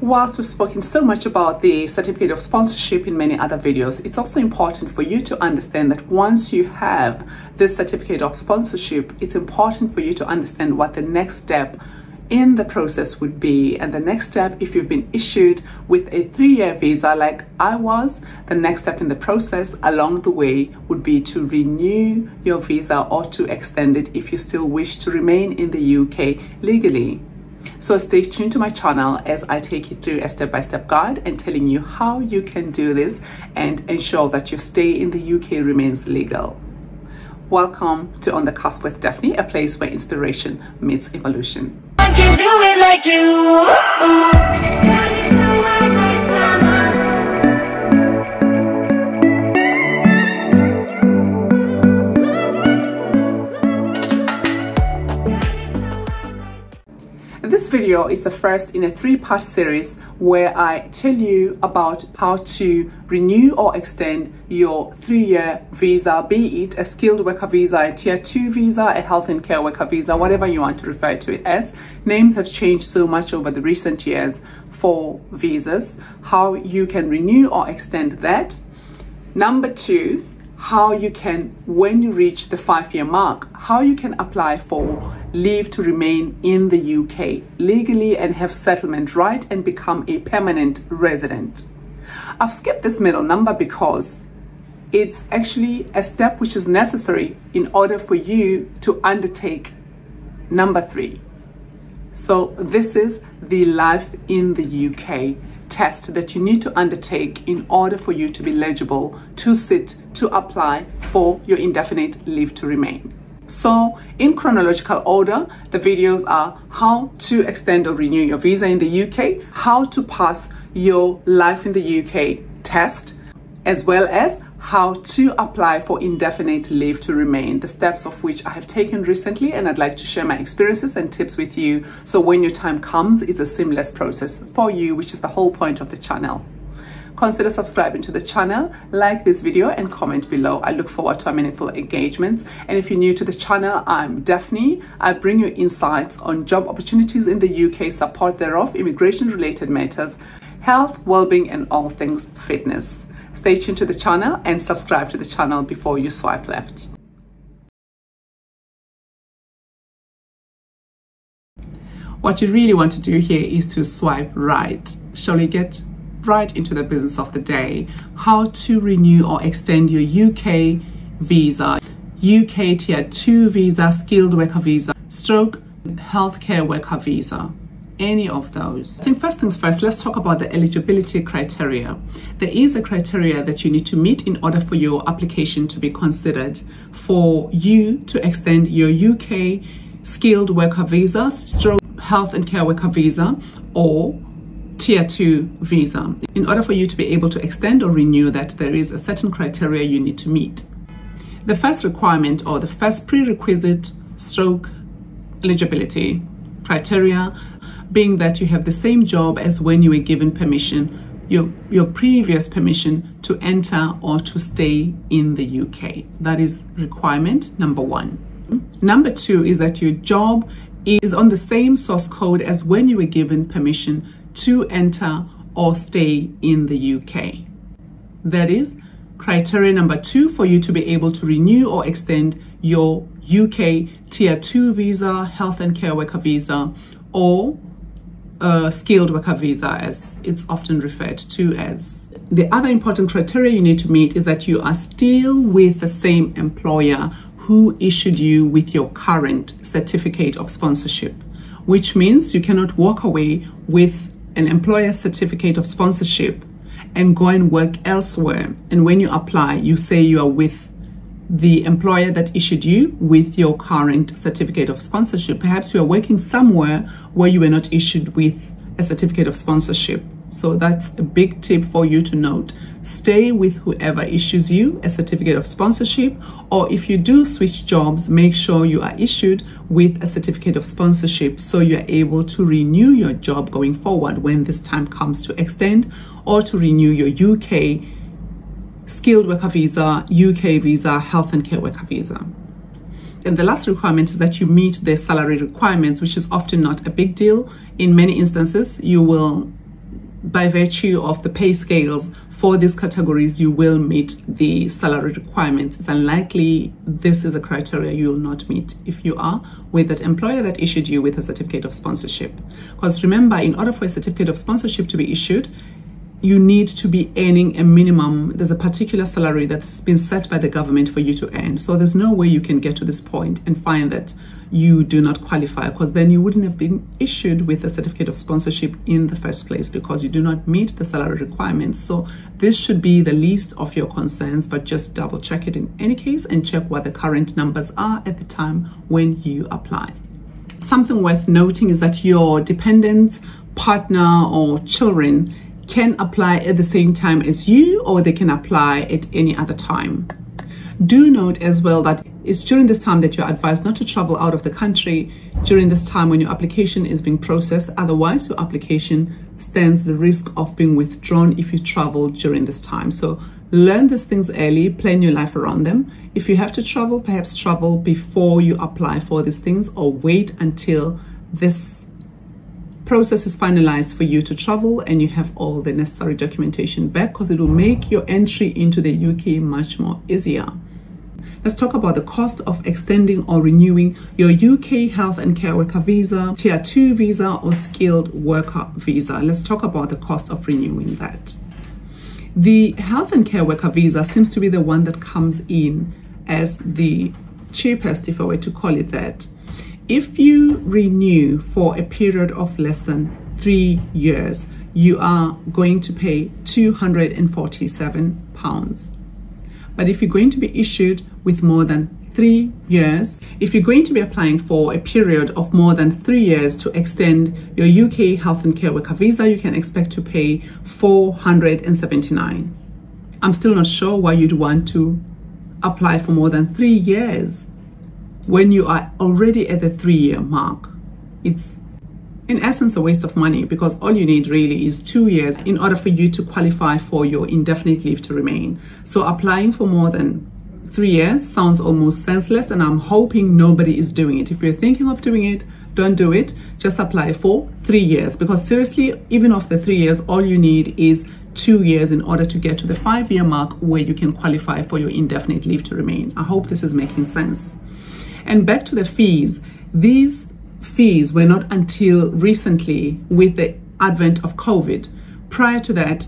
Whilst we've spoken so much about the certificate of sponsorship in many other videos, it's also important for you to understand that once you have this certificate of sponsorship, it's important for you to understand what the next step in the process would be. And the next step, if you've been issued with a three year visa like I was, the next step in the process along the way would be to renew your visa or to extend it if you still wish to remain in the UK legally. So stay tuned to my channel as I take you through a step-by-step -step guide and telling you how you can do this and ensure that your stay in the UK remains legal. Welcome to On the Cusp with Daphne, a place where inspiration meets evolution. This video is the first in a three-part series where I tell you about how to renew or extend your three-year visa, be it a skilled worker visa, a tier two visa, a health and care worker visa, whatever you want to refer to it as. Names have changed so much over the recent years for visas, how you can renew or extend that. Number two, how you can, when you reach the five year mark, how you can apply for leave to remain in the UK legally and have settlement right and become a permanent resident. I've skipped this middle number because it's actually a step which is necessary in order for you to undertake number three. So this is the life in the UK test that you need to undertake in order for you to be legible to sit to apply for your indefinite leave to remain. So in chronological order, the videos are how to extend or renew your visa in the UK, how to pass your life in the UK test, as well as how to apply for indefinite leave to remain, the steps of which I have taken recently and I'd like to share my experiences and tips with you so when your time comes, it's a seamless process for you, which is the whole point of the channel. Consider subscribing to the channel, like this video and comment below. I look forward to our meaningful engagements. And if you're new to the channel, I'm Daphne. I bring you insights on job opportunities in the UK, support thereof, immigration related matters, health, well-being and all things fitness. Stay tuned to the channel and subscribe to the channel before you swipe left. What you really want to do here is to swipe right. Shall we get right into the business of the day? How to renew or extend your UK visa, UK Tier 2 visa, skilled worker visa, stroke healthcare worker visa any of those. I think first things first, let's talk about the eligibility criteria. There is a criteria that you need to meet in order for your application to be considered for you to extend your UK skilled worker visa, stroke health and care worker visa, or tier 2 visa. In order for you to be able to extend or renew that, there is a certain criteria you need to meet. The first requirement or the first prerequisite stroke eligibility criteria being that you have the same job as when you were given permission, your, your previous permission to enter or to stay in the UK. That is requirement number one. Number two is that your job is on the same SOC code as when you were given permission to enter or stay in the UK. That is criteria number two for you to be able to renew or extend your UK Tier 2 visa, health and care worker visa, or a skilled worker visa, as it's often referred to as. The other important criteria you need to meet is that you are still with the same employer who issued you with your current certificate of sponsorship, which means you cannot walk away with an employer certificate of sponsorship and go and work elsewhere. And when you apply, you say you are with the employer that issued you with your current certificate of sponsorship. Perhaps you are working somewhere where you were not issued with a certificate of sponsorship. So that's a big tip for you to note. Stay with whoever issues you a certificate of sponsorship, or if you do switch jobs, make sure you are issued with a certificate of sponsorship so you're able to renew your job going forward when this time comes to extend or to renew your UK skilled worker visa, UK visa, health and care worker visa. And the last requirement is that you meet the salary requirements, which is often not a big deal. In many instances, you will by virtue of the pay scales for these categories, you will meet the salary requirements. It's unlikely this is a criteria you will not meet if you are with that employer that issued you with a certificate of sponsorship. Because remember, in order for a certificate of sponsorship to be issued, you need to be earning a minimum. There's a particular salary that's been set by the government for you to earn. So there's no way you can get to this point and find that you do not qualify because then you wouldn't have been issued with a certificate of sponsorship in the first place because you do not meet the salary requirements. So this should be the least of your concerns, but just double check it in any case and check what the current numbers are at the time when you apply. Something worth noting is that your dependent partner or children can apply at the same time as you or they can apply at any other time. Do note as well that it's during this time that you're advised not to travel out of the country during this time when your application is being processed. Otherwise, your application stands the risk of being withdrawn if you travel during this time. So learn these things early, plan your life around them. If you have to travel, perhaps travel before you apply for these things or wait until this process is finalized for you to travel and you have all the necessary documentation back because it will make your entry into the UK much more easier. Let's talk about the cost of extending or renewing your UK Health and Care Worker Visa, Tier 2 visa or Skilled Worker Visa. Let's talk about the cost of renewing that. The Health and Care Worker Visa seems to be the one that comes in as the cheapest, if I were to call it that if you renew for a period of less than three years, you are going to pay 247 pounds. But if you're going to be issued with more than three years, if you're going to be applying for a period of more than three years to extend your UK health and care worker visa, you can expect to pay £479. I'm still not sure why you'd want to apply for more than three years when you are already at the three year mark. It's in essence a waste of money because all you need really is two years in order for you to qualify for your indefinite leave to remain. So applying for more than three years sounds almost senseless and I'm hoping nobody is doing it. If you're thinking of doing it, don't do it. Just apply for three years because seriously, even after three years, all you need is two years in order to get to the five year mark where you can qualify for your indefinite leave to remain. I hope this is making sense. And back to the fees, these fees were not until recently with the advent of COVID. Prior to that,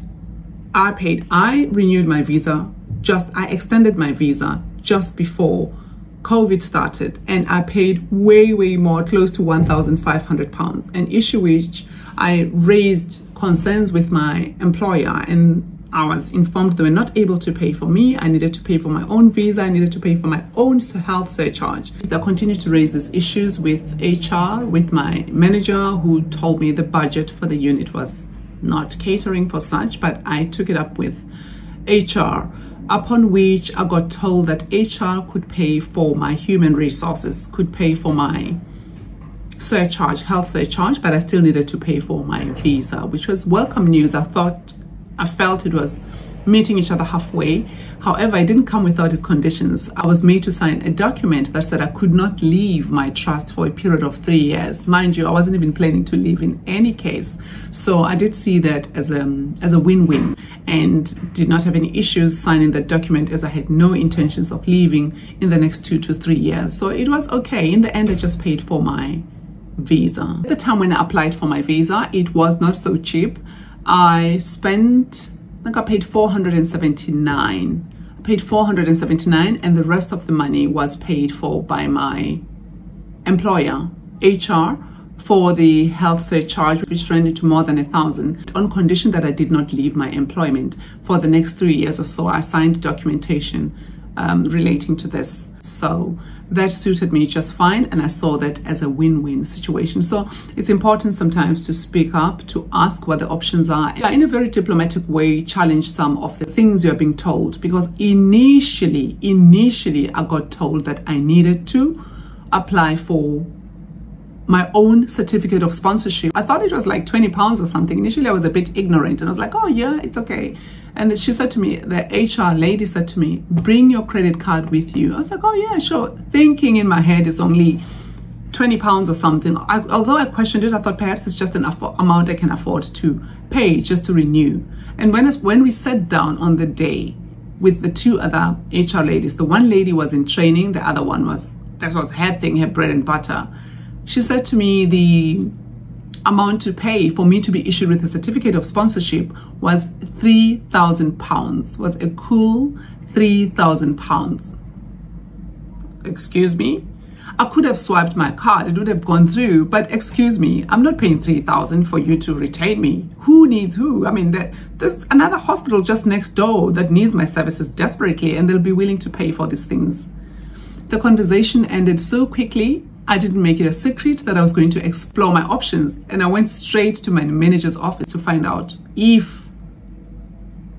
I paid, I renewed my visa, just, I extended my visa just before COVID started. And I paid way, way more, close to 1,500 pounds, an issue which I raised concerns with my employer and I was informed they were not able to pay for me. I needed to pay for my own visa. I needed to pay for my own health surcharge. I continued to raise these issues with HR, with my manager, who told me the budget for the unit was not catering for such, but I took it up with HR. Upon which I got told that HR could pay for my human resources, could pay for my surcharge, health surcharge, but I still needed to pay for my visa, which was welcome news. I thought I felt it was meeting each other halfway. However, it didn't come without its conditions. I was made to sign a document that said I could not leave my trust for a period of three years. Mind you, I wasn't even planning to leave in any case. So I did see that as a, as a win-win and did not have any issues signing that document as I had no intentions of leaving in the next two to three years. So it was okay. In the end, I just paid for my visa. At the time when I applied for my visa, it was not so cheap. I spent, I think I paid 479. I paid 479 and the rest of the money was paid for by my employer, HR, for the health surcharge, which ran into more than a thousand, on condition that I did not leave my employment for the next three years or so. I signed documentation um, relating to this. So that suited me just fine. And I saw that as a win-win situation. So it's important sometimes to speak up, to ask what the options are. and In a very diplomatic way, challenge some of the things you're being told. Because initially, initially, I got told that I needed to apply for my own certificate of sponsorship. I thought it was like 20 pounds or something. Initially, I was a bit ignorant and I was like, oh, yeah, it's okay. And she said to me, the HR lady said to me, bring your credit card with you. I was like, oh, yeah, sure. Thinking in my head is only 20 pounds or something. I, although I questioned it, I thought perhaps it's just an amount I can afford to pay just to renew. And when, when we sat down on the day with the two other HR ladies, the one lady was in training, the other one was, that was her thing, her bread and butter. She said to me, the amount to pay for me to be issued with a certificate of sponsorship was 3,000 pounds, was a cool 3,000 pounds. Excuse me? I could have swiped my card, it would have gone through, but excuse me, I'm not paying 3,000 for you to retain me. Who needs who? I mean, there's another hospital just next door that needs my services desperately and they'll be willing to pay for these things. The conversation ended so quickly, I didn't make it a secret that I was going to explore my options and I went straight to my manager's office to find out if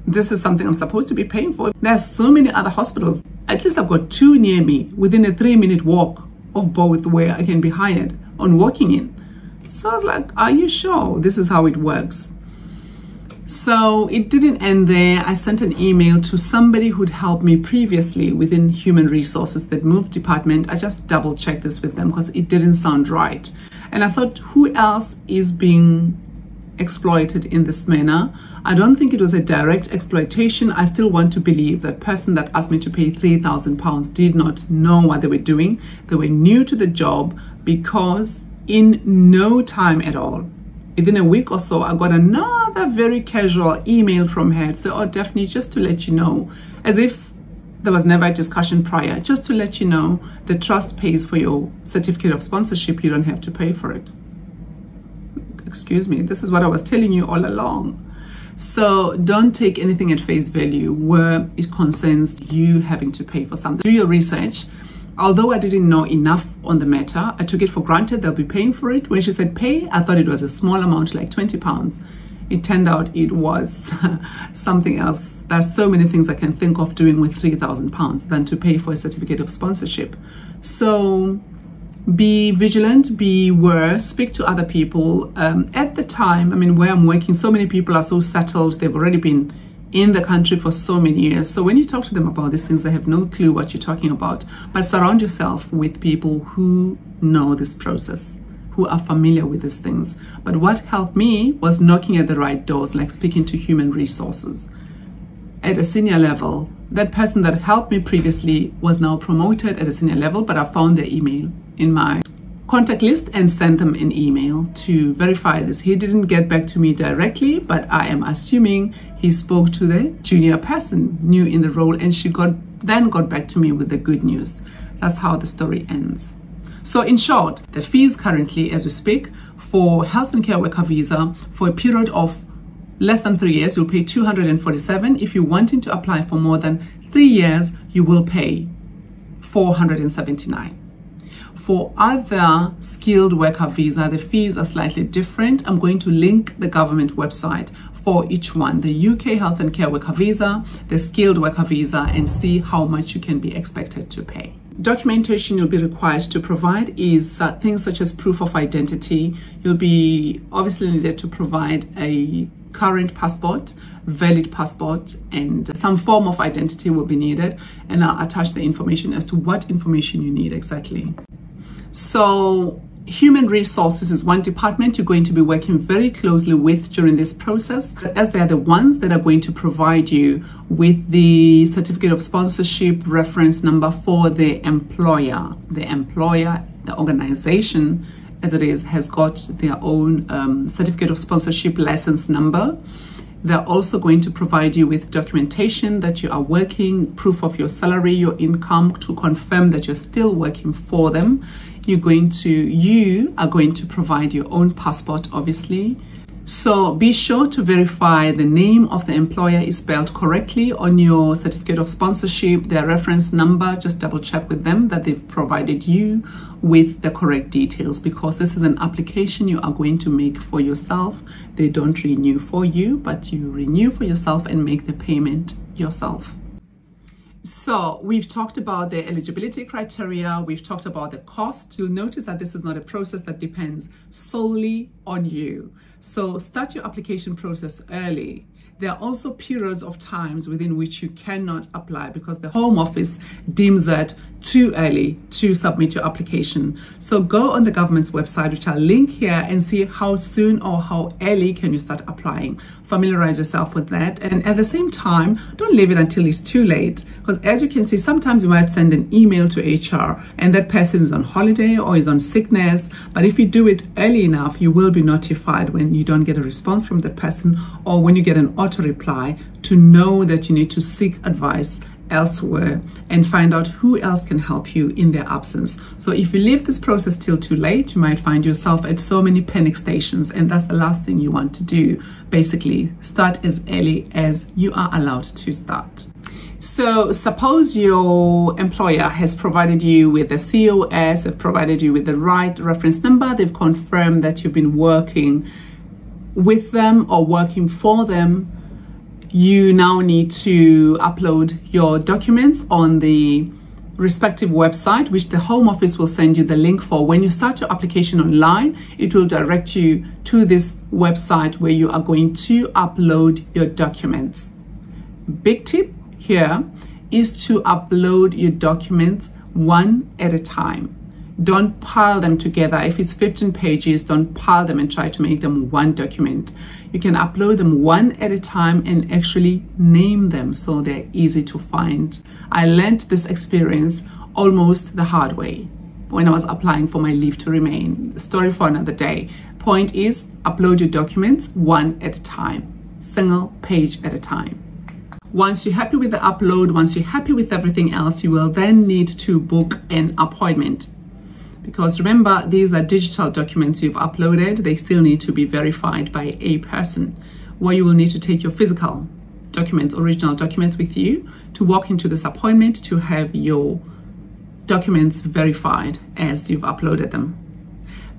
this is something I'm supposed to be paying for. There are so many other hospitals. At least I've got two near me within a three minute walk of both where I can be hired on walking in. So I was like, are you sure this is how it works? So it didn't end there. I sent an email to somebody who'd helped me previously within human resources that moved department. I just double checked this with them because it didn't sound right. And I thought, who else is being exploited in this manner. I don't think it was a direct exploitation. I still want to believe that person that asked me to pay 3,000 pounds did not know what they were doing. They were new to the job because in no time at all, within a week or so, I got another very casual email from her. So, oh, Daphne, just to let you know, as if there was never a discussion prior, just to let you know, the trust pays for your certificate of sponsorship. You don't have to pay for it excuse me, this is what I was telling you all along. So don't take anything at face value where it concerns you having to pay for something. Do your research. Although I didn't know enough on the matter, I took it for granted they'll be paying for it. When she said pay, I thought it was a small amount, like 20 pounds. It turned out it was something else. There's so many things I can think of doing with 3,000 pounds than to pay for a certificate of sponsorship. So be vigilant, be aware, speak to other people. Um, at the time, I mean, where I'm working, so many people are so settled, they've already been in the country for so many years. So when you talk to them about these things, they have no clue what you're talking about. But surround yourself with people who know this process, who are familiar with these things. But what helped me was knocking at the right doors, like speaking to human resources at a senior level. That person that helped me previously was now promoted at a senior level, but I found their email in my contact list and sent them an email to verify this. He didn't get back to me directly, but I am assuming he spoke to the junior person new in the role and she got then got back to me with the good news. That's how the story ends. So in short, the fees currently as we speak for health and care worker visa for a period of less than three years, you'll pay 247. If you're wanting to apply for more than three years, you will pay 479. For other skilled worker visa, the fees are slightly different. I'm going to link the government website for each one, the UK Health and Care Worker Visa, the Skilled Worker Visa, and see how much you can be expected to pay. Documentation you'll be required to provide is uh, things such as proof of identity. You'll be obviously needed to provide a current passport, valid passport, and some form of identity will be needed. And I'll attach the information as to what information you need exactly. So human resources is one department you're going to be working very closely with during this process. As they're the ones that are going to provide you with the certificate of sponsorship reference number for the employer. The employer the organization as it is has got their own um, certificate of sponsorship license number they're also going to provide you with documentation that you are working, proof of your salary, your income to confirm that you're still working for them. You're going to you are going to provide your own passport obviously so be sure to verify the name of the employer is spelled correctly on your certificate of sponsorship, their reference number, just double check with them that they've provided you with the correct details because this is an application you are going to make for yourself. They don't renew for you, but you renew for yourself and make the payment yourself. So we've talked about the eligibility criteria, we've talked about the cost. You'll notice that this is not a process that depends solely on you. So start your application process early there are also periods of times within which you cannot apply because the Home Office deems that too early to submit your application. So go on the government's website, which I'll link here, and see how soon or how early can you start applying. Familiarize yourself with that. And at the same time, don't leave it until it's too late. Because as you can see, sometimes you might send an email to HR and that person is on holiday or is on sickness. But if you do it early enough, you will be notified when you don't get a response from the person or when you get an auto reply to know that you need to seek advice elsewhere and find out who else can help you in their absence. So if you leave this process till too late, you might find yourself at so many panic stations and that's the last thing you want to do. Basically, start as early as you are allowed to start. So suppose your employer has provided you with the COS, have provided you with the right reference number, they've confirmed that you've been working with them or working for them you now need to upload your documents on the respective website, which the Home Office will send you the link for. When you start your application online, it will direct you to this website where you are going to upload your documents. Big tip here is to upload your documents one at a time. Don't pile them together. If it's 15 pages, don't pile them and try to make them one document. You can upload them one at a time and actually name them so they're easy to find. I learned this experience almost the hard way when I was applying for my leave to remain. Story for another day. Point is, upload your documents one at a time, single page at a time. Once you're happy with the upload, once you're happy with everything else, you will then need to book an appointment because remember these are digital documents you've uploaded. They still need to be verified by a person. Where you will need to take your physical documents original documents with you to walk into this appointment to have your documents verified as you've uploaded them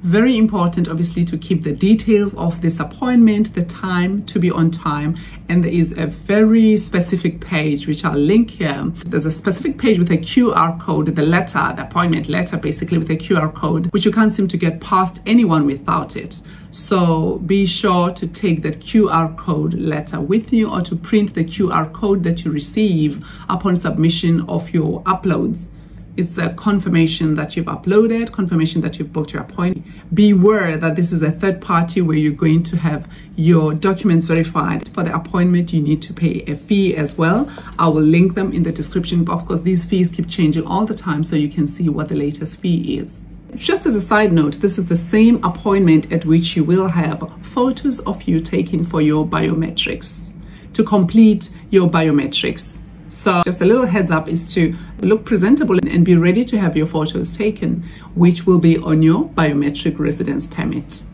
very important, obviously, to keep the details of this appointment, the time to be on time. And there is a very specific page, which I'll link here. There's a specific page with a QR code, the letter, the appointment letter, basically with a QR code, which you can't seem to get past anyone without it. So be sure to take that QR code letter with you or to print the QR code that you receive upon submission of your uploads. It's a confirmation that you've uploaded, confirmation that you've booked your appointment. Beware that this is a third party where you're going to have your documents verified. For the appointment, you need to pay a fee as well. I will link them in the description box because these fees keep changing all the time so you can see what the latest fee is. Just as a side note, this is the same appointment at which you will have photos of you taken for your biometrics to complete your biometrics. So just a little heads up is to look presentable and be ready to have your photos taken, which will be on your biometric residence permit.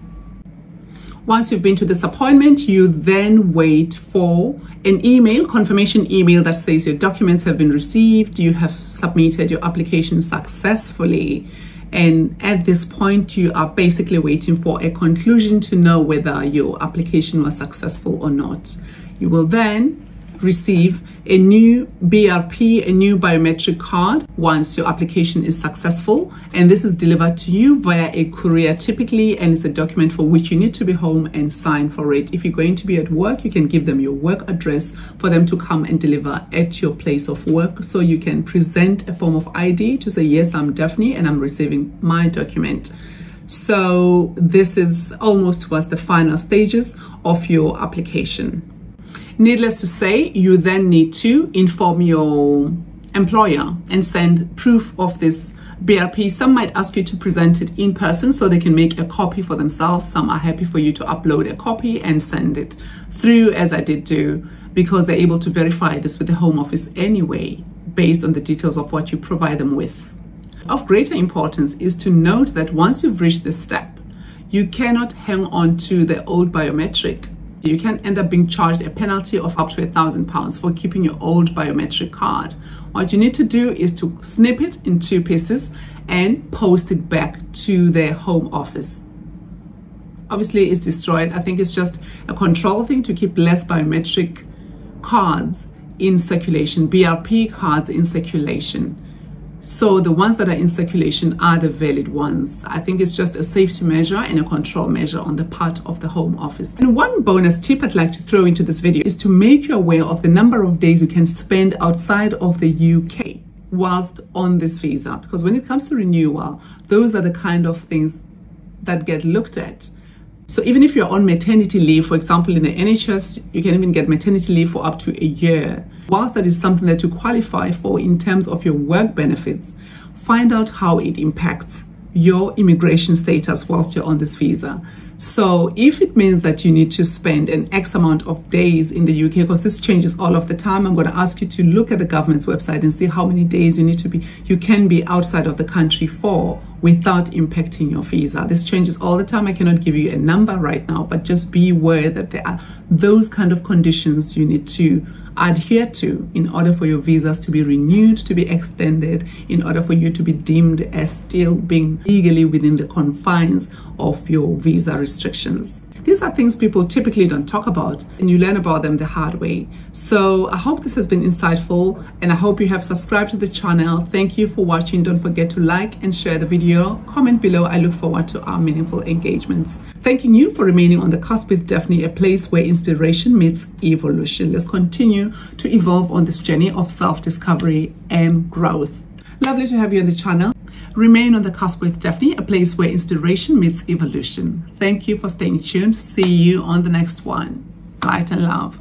Once you've been to this appointment, you then wait for an email, confirmation email that says your documents have been received, you have submitted your application successfully. And at this point, you are basically waiting for a conclusion to know whether your application was successful or not. You will then receive a new BRP, a new biometric card once your application is successful. And this is delivered to you via a courier typically, and it's a document for which you need to be home and sign for it. If you're going to be at work, you can give them your work address for them to come and deliver at your place of work so you can present a form of ID to say, yes, I'm Daphne and I'm receiving my document. So this is almost towards the final stages of your application. Needless to say, you then need to inform your employer and send proof of this BRP. Some might ask you to present it in person so they can make a copy for themselves. Some are happy for you to upload a copy and send it through as I did do because they're able to verify this with the Home Office anyway based on the details of what you provide them with. Of greater importance is to note that once you've reached this step, you cannot hang on to the old biometric you can end up being charged a penalty of up to a thousand pounds for keeping your old biometric card. What you need to do is to snip it in two pieces and post it back to their home office. Obviously, it's destroyed. I think it's just a control thing to keep less biometric cards in circulation, BRP cards in circulation. So the ones that are in circulation are the valid ones. I think it's just a safety measure and a control measure on the part of the Home Office. And one bonus tip I'd like to throw into this video is to make you aware of the number of days you can spend outside of the UK whilst on this visa. Because when it comes to renewal, those are the kind of things that get looked at. So even if you're on maternity leave, for example, in the NHS, you can even get maternity leave for up to a year. Whilst that is something that you qualify for in terms of your work benefits, find out how it impacts your immigration status whilst you're on this visa. So if it means that you need to spend an X amount of days in the UK, because this changes all of the time, I'm going to ask you to look at the government's website and see how many days you need to be, you can be outside of the country for without impacting your visa. This changes all the time. I cannot give you a number right now, but just be aware that there are those kind of conditions you need to adhere to in order for your visas to be renewed, to be extended, in order for you to be deemed as still being legally within the confines of your visa restrictions. These are things people typically don't talk about and you learn about them the hard way. So I hope this has been insightful and I hope you have subscribed to the channel. Thank you for watching. Don't forget to like and share the video. Comment below. I look forward to our meaningful engagements. Thanking you for remaining on the cusp with Daphne, a place where inspiration meets evolution. Let's continue to evolve on this journey of self-discovery and growth. Lovely to have you on the channel. Remain on the cusp with Daphne, a place where inspiration meets evolution. Thank you for staying tuned. See you on the next one. Light and love.